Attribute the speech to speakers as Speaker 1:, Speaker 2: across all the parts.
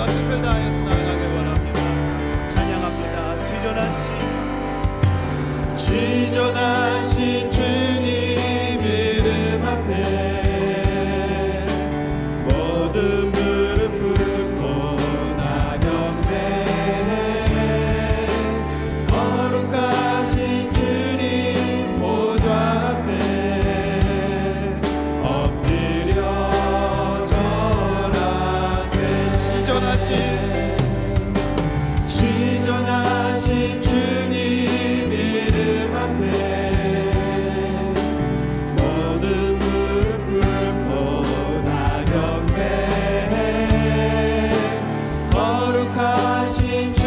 Speaker 1: 마음과 뜻을 다해서 나아가길 원합니다 찬양합니다. 지존하신 지존하신 주. 거룩하신 주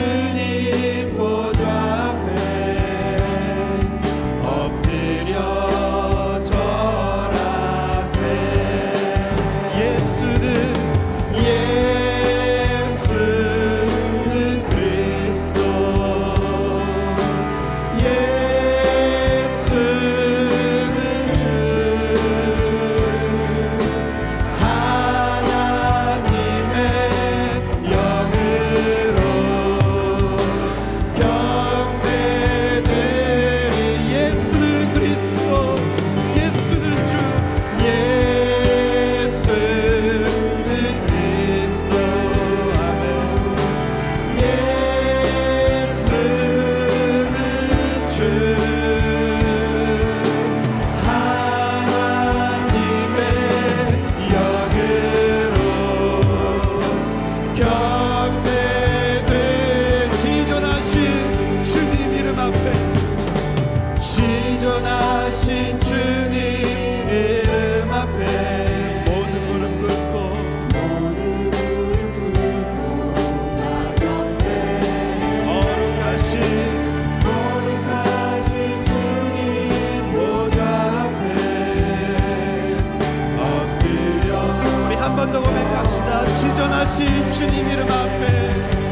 Speaker 1: 시전하신 주님 이름 앞에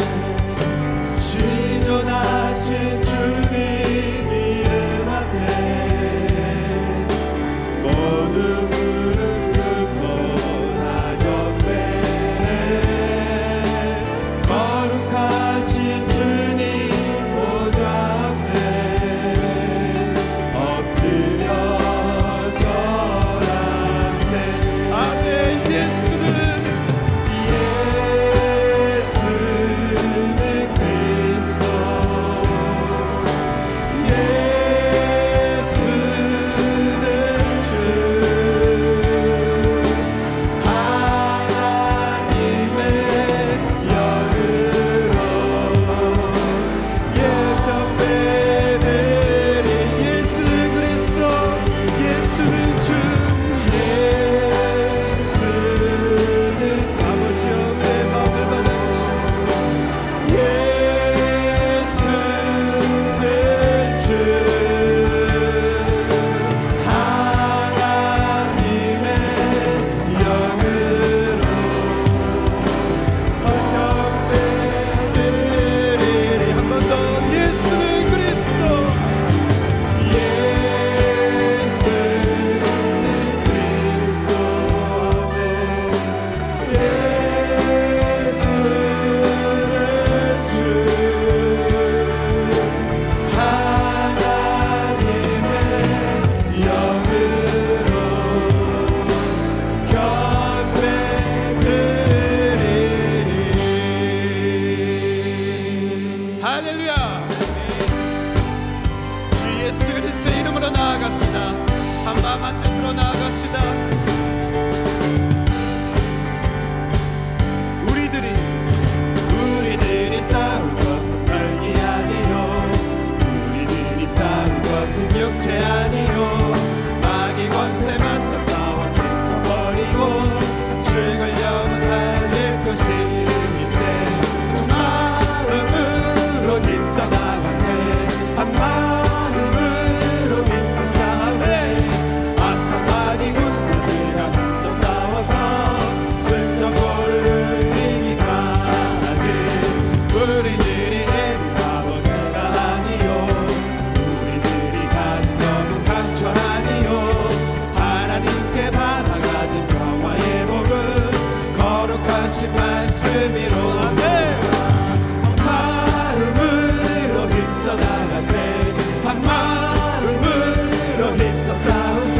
Speaker 1: 할렐루야. 주 예수 그리스도의 이름으로 나아갑시다. 한마음 한 뜻으로 나아갑시다. 우리들이 우리들이 싸울 것은 혈기 아니요. 우리들이 싸울 것은 육체 아니요. 하신 말씀 이로하네. 한 마음으로 힘써 나가세. 한 마음으로 힘써 싸우세.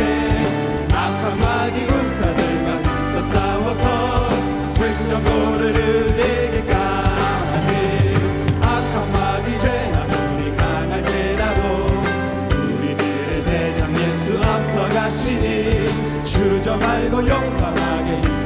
Speaker 1: 악한 마귀 군사들과 힘써 싸워서 승전고를 이기기까지. 악한 마귀 제한 우리 강할지라도 우리들의 대장 예수 앞서가시니 주저 말고 용감하게 힘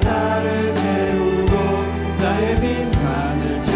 Speaker 1: 나를 세우고 나의 빈산을 채우고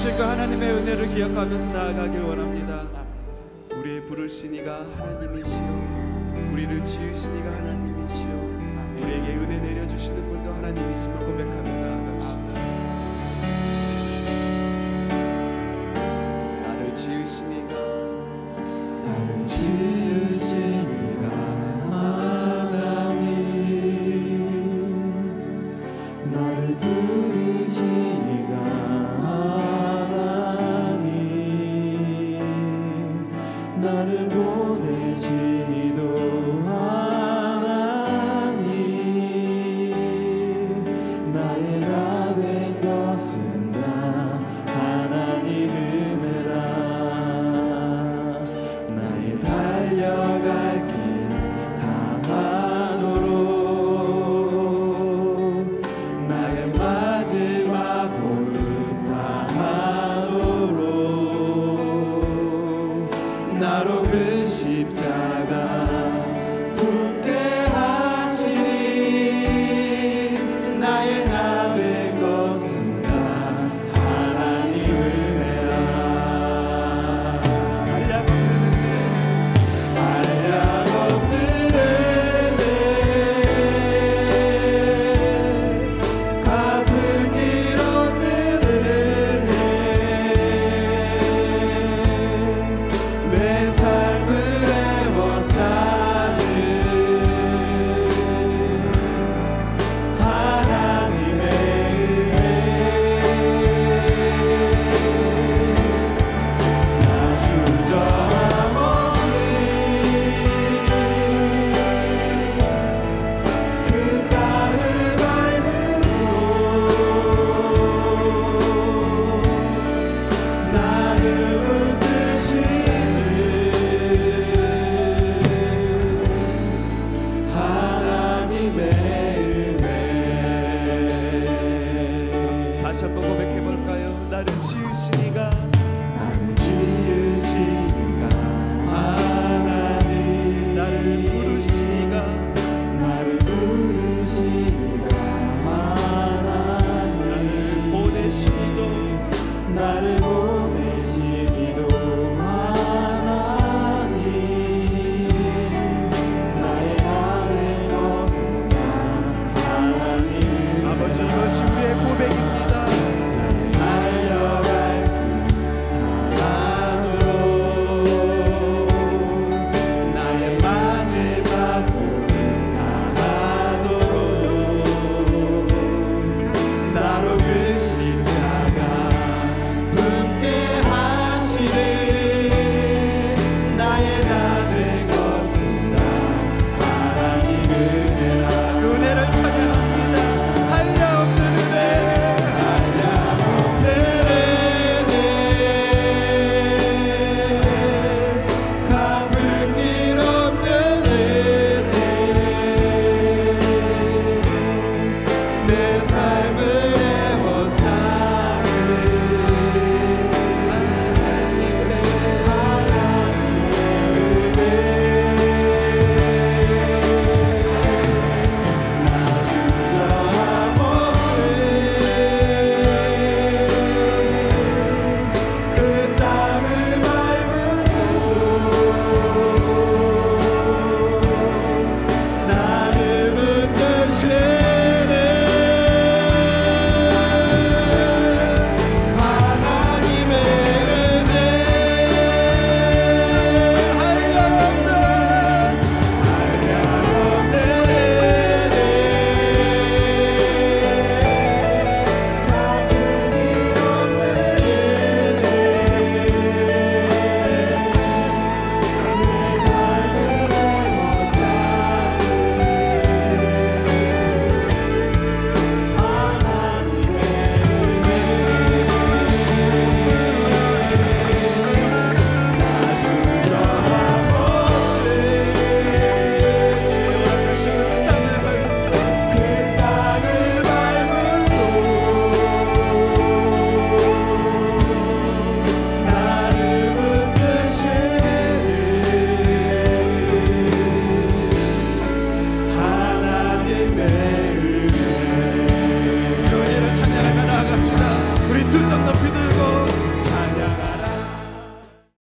Speaker 1: 주신 그 하나님의 은혜를 기억하면서 나아가길 원합니다. 우리의 부르신 이가 하나님이시요 우리를 지으신 이가 하나님이시요 우리에게 은혜 내려주시는 분도 하나님이심을 고백하며 나아갑시다. 나를 지으신 이가 나를 지으신